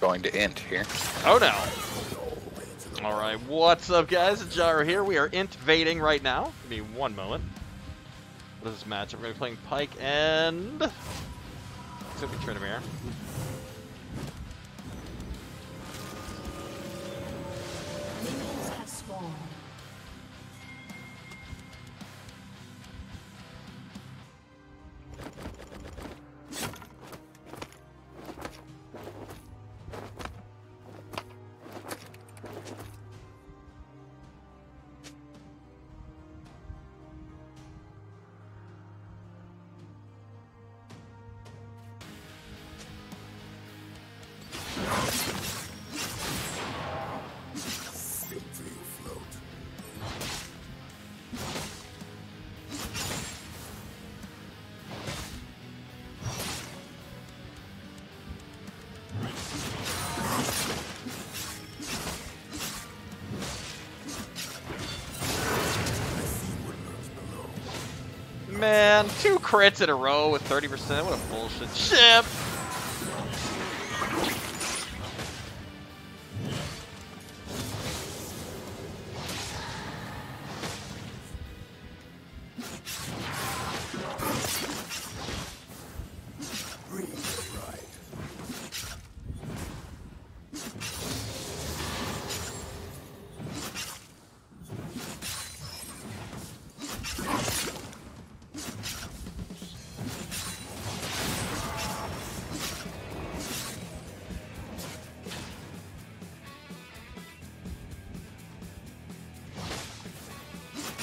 going to int here. Oh no. Alright, what's up guys? Gyro here. We are invading right now. Give me one moment. What is this match? We're going to be playing Pyke and... It's going to be. Man, two crits in a row with 30%. What a bullshit ship.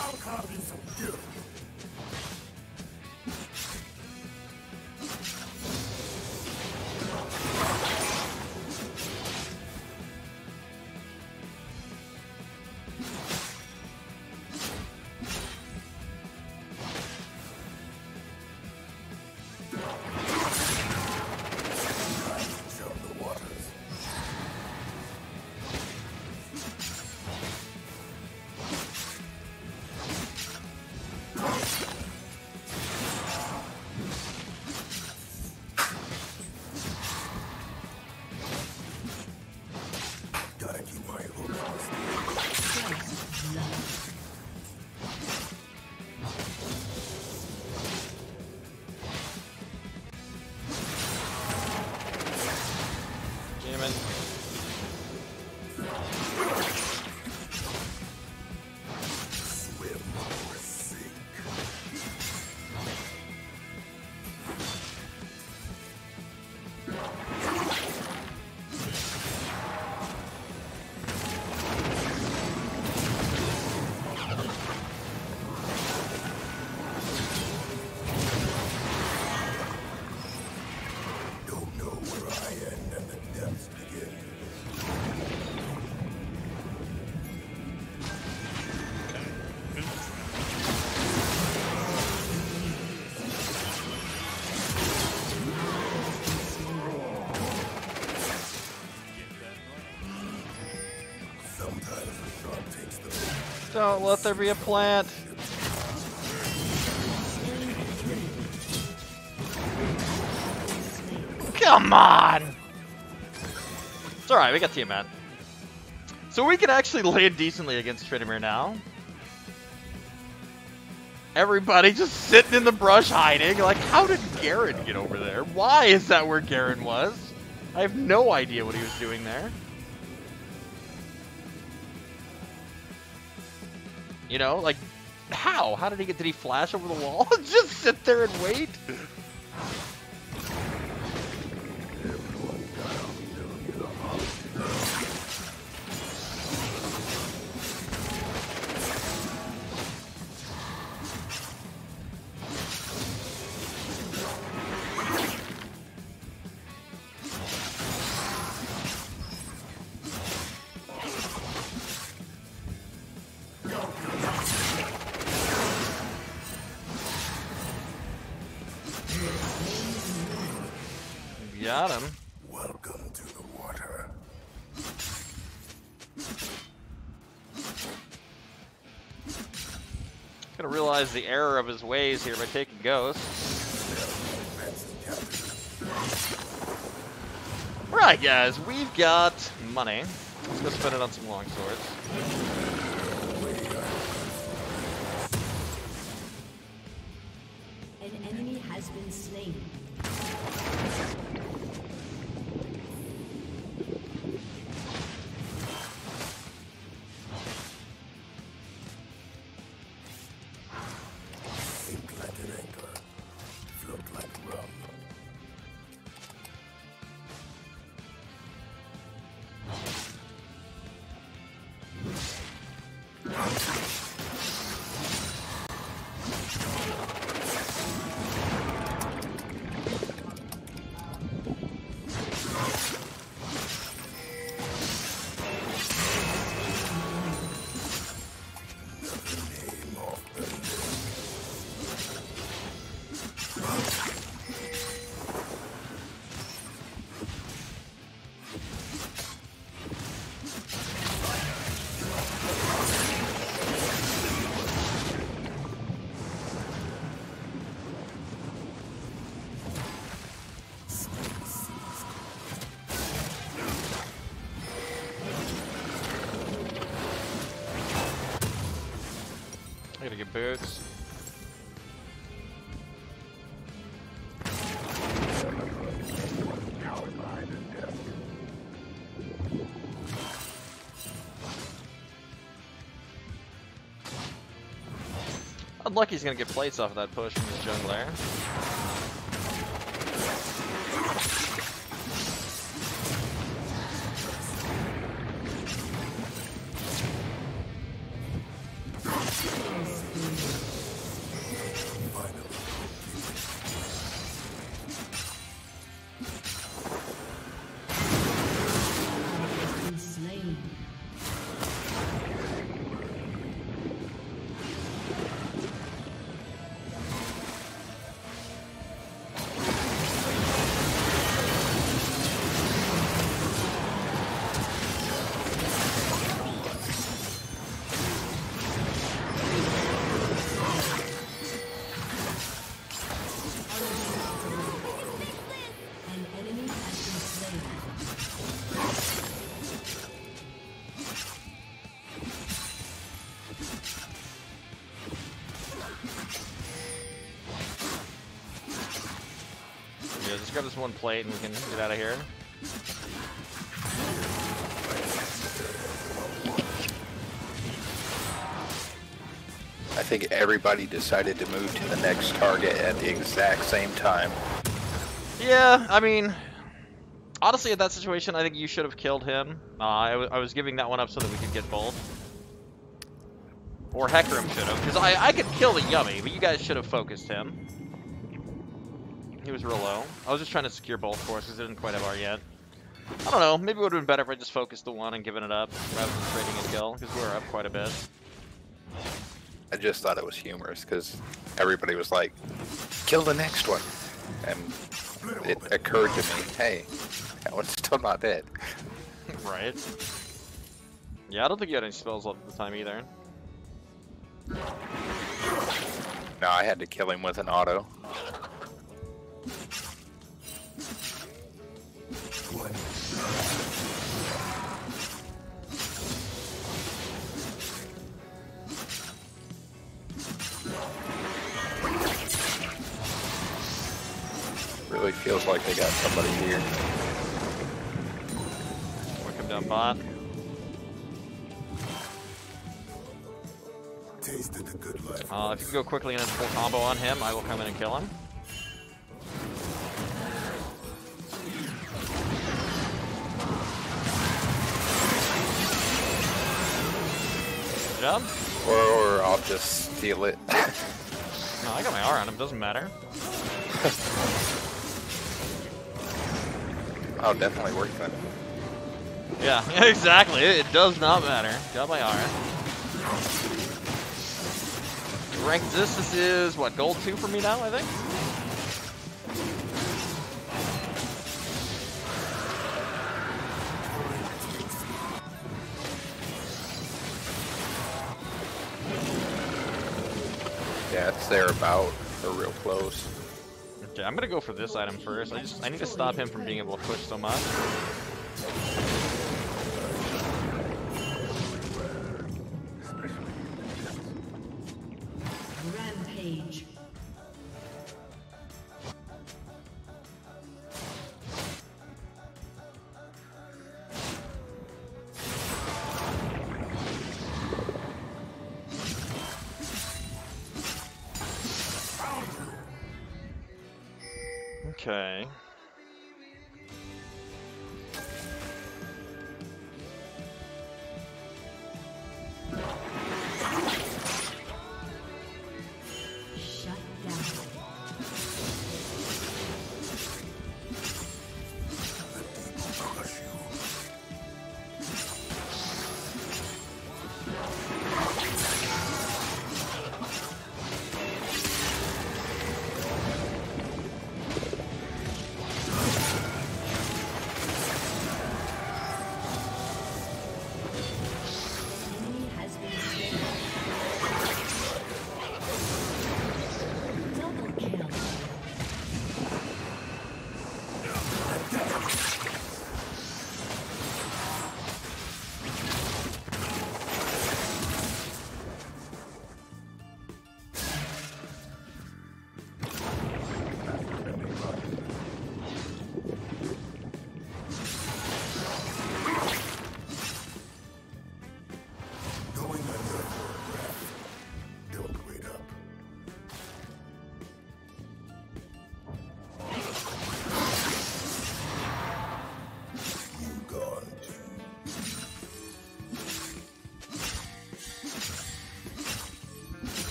Jamin. Don't let there be a plant. Come on! It's alright, we got Tiamat. So we can actually land decently against Tryndamere now. Everybody just sitting in the brush hiding. Like, how did Garen get over there? Why is that where Garen was? I have no idea what he was doing there. You know, like, how? How did he get? Did he flash over the wall? Just sit there and wait? Got him. Welcome to the water. Gotta realize the error of his ways here by taking ghosts. Right, guys, we've got money. Let's go spend it on some long swords. An enemy has been slain. Boots. Unlucky he's gonna get plates off of that push from his jungler. Grab this one plate and we can get out of here. I think everybody decided to move to the next target at the exact same time. Yeah, I mean, honestly, in that situation, I think you should have killed him. Uh, I, was giving that one up so that we could get both. Or Hecarim should have, because I, I could kill the Yuumi, but you guys should have focused him. He was real low. I was just trying to secure both cores because I didn't quite have R yet. I don't know, maybe it would have been better if I just focused the one and given it up rather than trading a kill, because we were up quite a bit. I just thought it was humorous because everybody was like, kill the next one. And it occurred to me, hey, that one's still not dead. right? Yeah, I don't think you had any spells left at the time either. No, I had to kill him with an auto. Feels like they got somebody here. We come down bot. Tasted the good life. Uh, if you can go quickly and then full combo on him, I will come in and kill him. Good job. Or, or I'll just steal it. No, I got my R on him, doesn't matter. oh, definitely worth it. Yeah, exactly. It, it does not matter. Got my R. Rank resistance is, what, gold 2 for me now, I think? Yeah, it's there about or real close. Okay, I'm gonna go for this item first. I just I need to stop him from being able to push so much. Okay.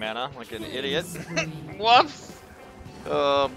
Mana like an idiot. Whoops! Oh um,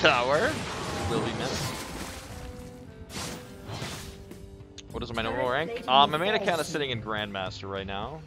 tower. Will be missed. What is my normal rank? Uh, my mana count is sitting in Grandmaster right now.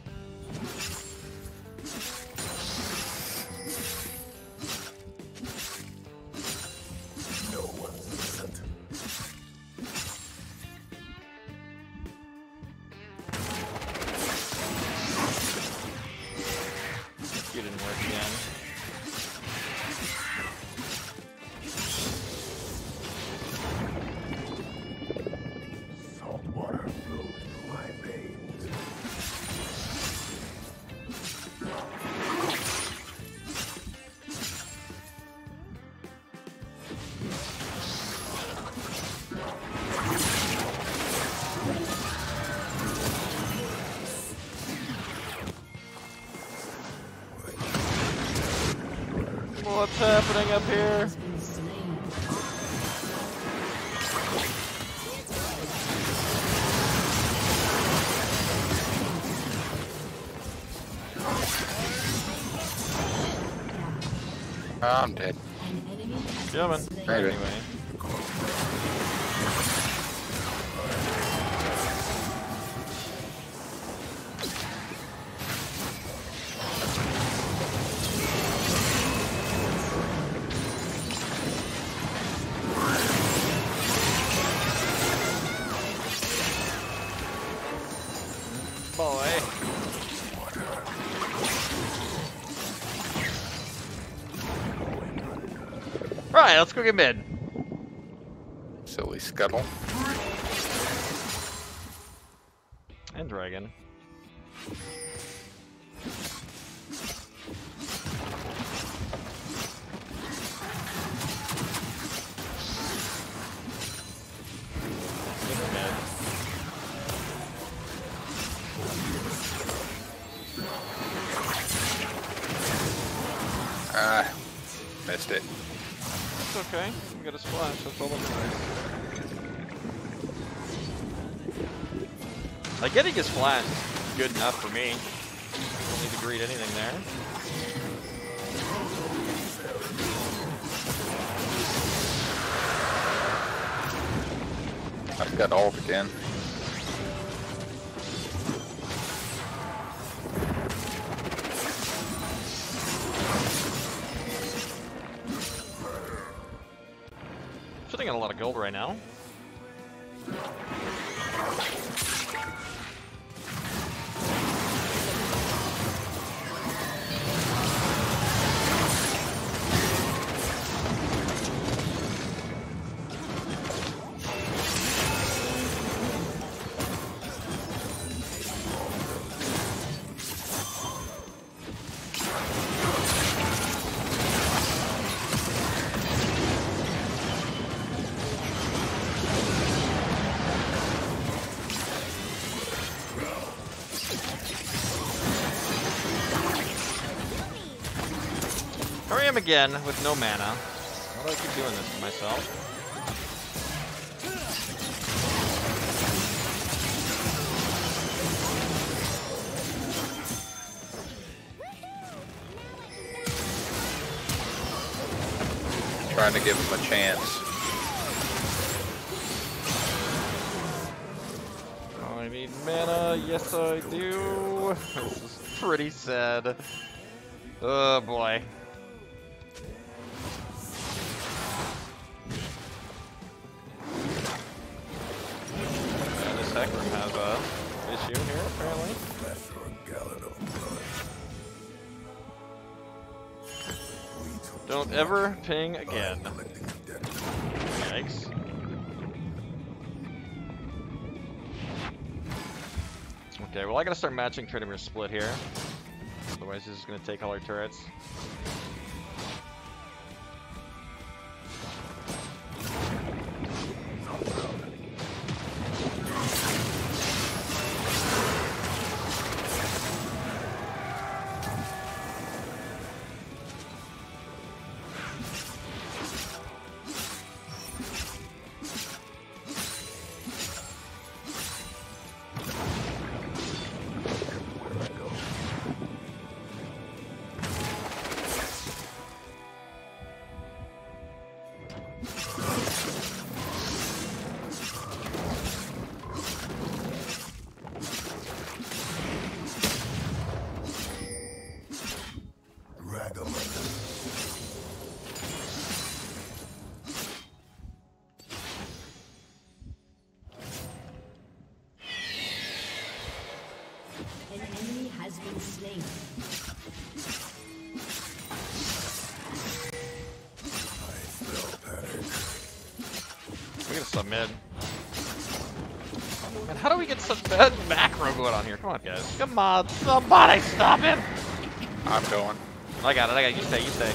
Happening up here? Has been slain. oh, I'm dead. Coming. Anyway. Let's go get mid. Silly scuttle. And dragon. Like getting his flash is good enough for me. Don't need to greet anything there. I've got ult again. Sitting on a lot of gold right now. Am again with no mana. Why do I keep doing this to myself? Trying to give him a chance. Oh, I need mana, yes I do. This is pretty sad. Oh boy. Don't ever ping again. Yikes. Okay, well I gotta start matching Tryndamere split here. Otherwise this is gonna take all our turrets. Gotta submit. Man, how do we get such bad macro going on here? Come on, guys. Come on, somebody stop him! I'm going. I got it, I got it. You stay, you stay.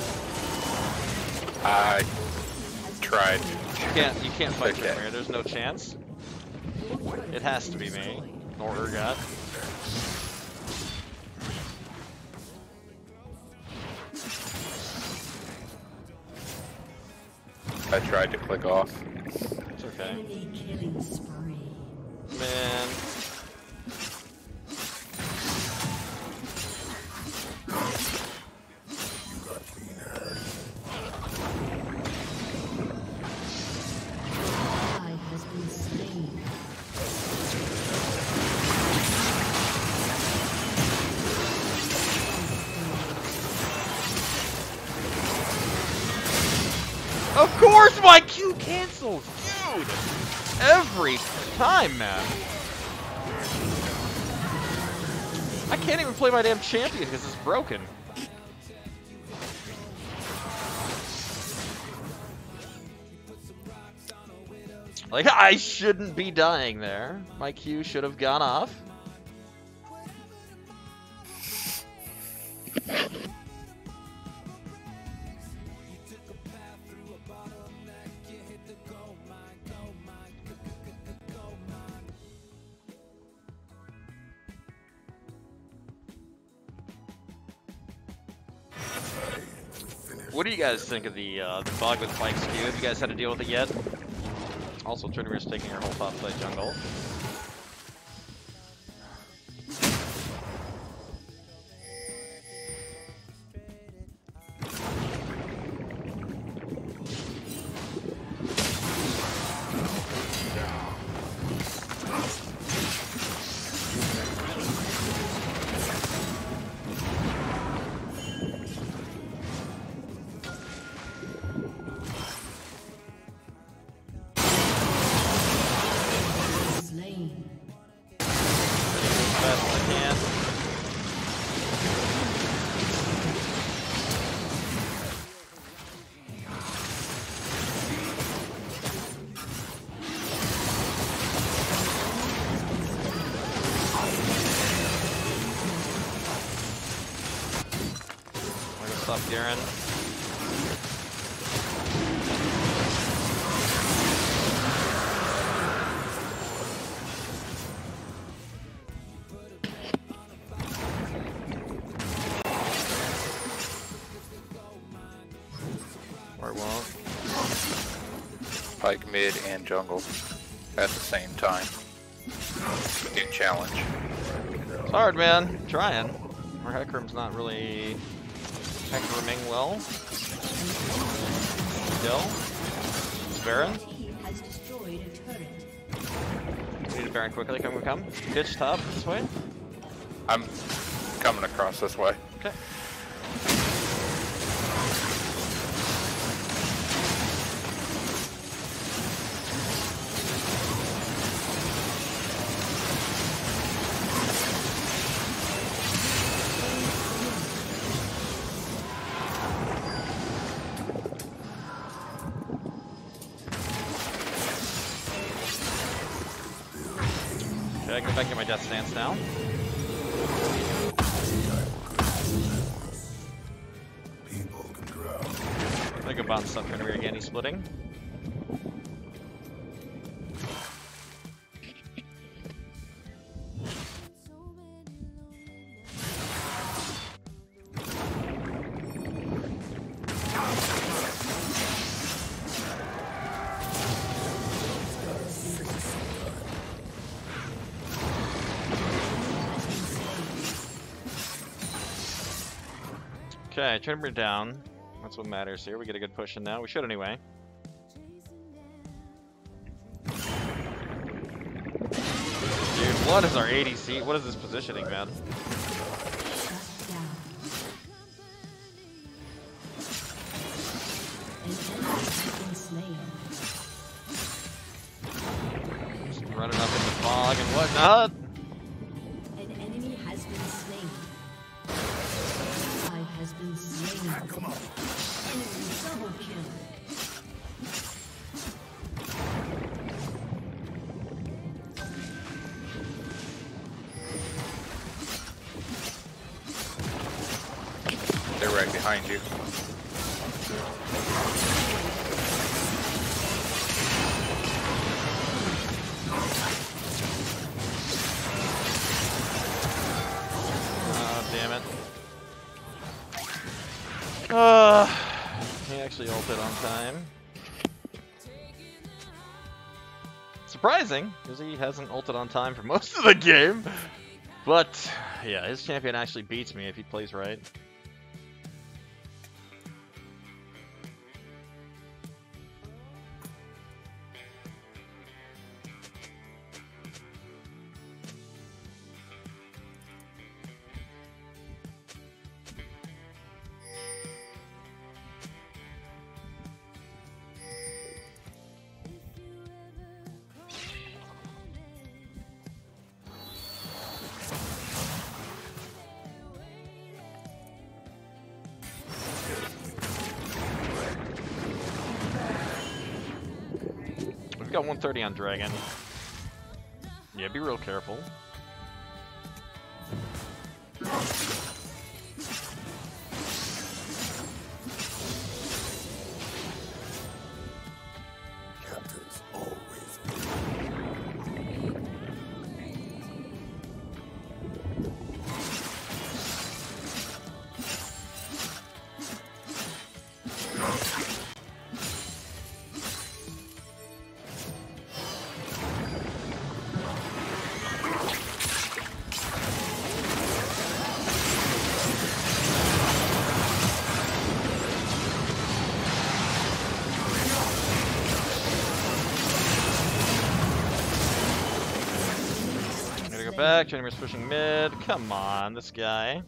I tried. You can't, you can't fight Okay. There's no chance. It has to be me. Or Urgot. I tried to click off. It's killing spree. Man. You got clean hands. Has been slain. Of course my Q cancels! Every time, man. I can't even play my damn champion because it's broken. Like, I shouldn't be dying there. My Q should have gone off. What do you guys think of the uh, the bug with Pyke's Q? Have you guys had to deal with it yet? Also, Tryndamere's taking her whole top side jungle. I'm Garen. Or it won't. Pyke mid and jungle at the same time. Get challenge. It's hard, man. trying. Our Hecarim's not really Hecariming well. Dill. Baron. Has destroyed a turret. We need a Baron quickly. Come, come. Ditch top this way. I'm coming across this way. Okay, Okay, Trinity down. That's what matters here. We get a good push in now. We should anyway. Dude, what is our ADC? What is this positioning, man? Just running up in the fog and whatnot. Actually ulted on time. Surprising, because he hasn't ulted on time for most of the game. But, yeah, his champion actually beats me if he plays right. Got 130 on Dragon. Yeah, be real careful. Back. Tryndamere's pushing mid. Come on, this guy.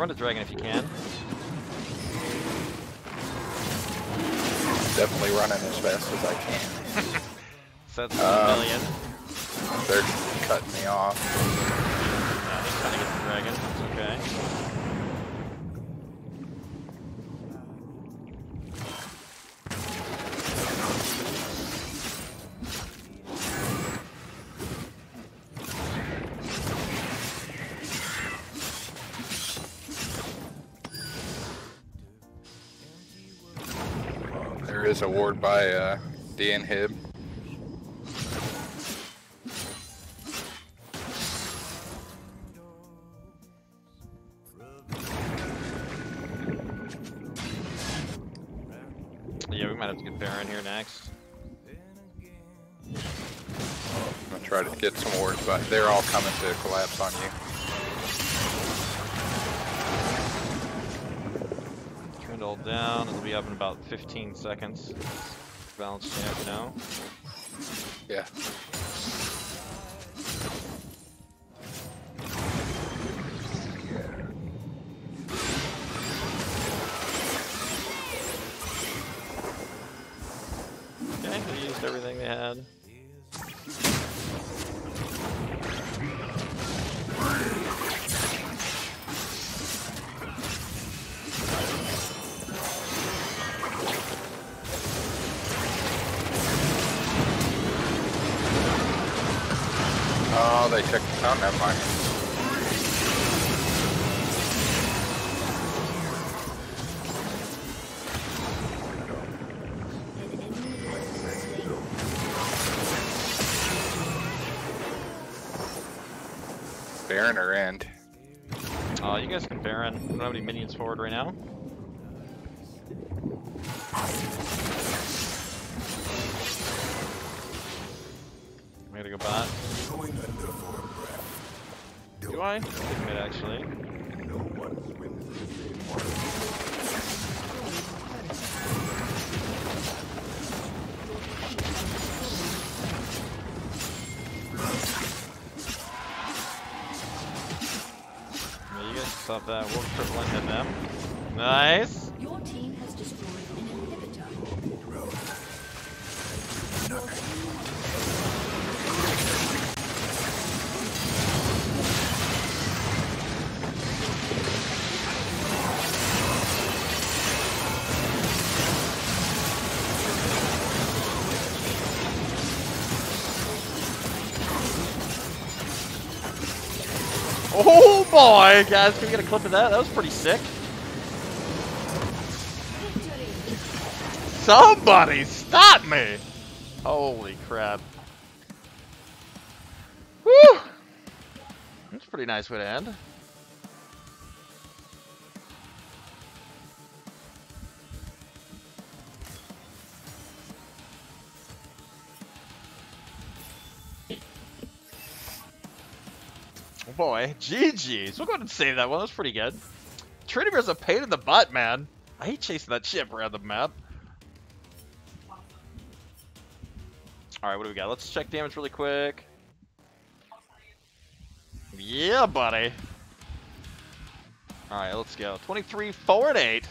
Run to dragon if you can. Definitely running as fast as I can. Sets Uh, a million. They're cutting me off. Yeah, he's trying to get the dragon. That's okay. By uh, the inhib. Yeah, we might have to get Baron here next. I'm gonna try to get some wards, but they're all coming to collapse on you. Trindle down. It'll be up in about 15 seconds. Balance champ now. Yeah. Okay, they used everything they had. Uh, you guys can Baron. I don't have any minions forward right now. I'm gonna go bot. Going under for a breath. Do I? I think mid actually. No one wins the same way. Guys stop that. We'll triple hit them. Nice. Oh boy, guys, can we get a clip of that? That was pretty sick. Somebody stop me! Holy crap. Whew! That's a pretty nice way to end. Boy, GG's. We'll go ahead and save that one. That was pretty good. Tryndamere's a pain in the butt, man. I hate chasing that ship around the map. Alright, what do we got? Let's check damage really quick. Yeah, buddy. Alright, let's go. 23 forward 8.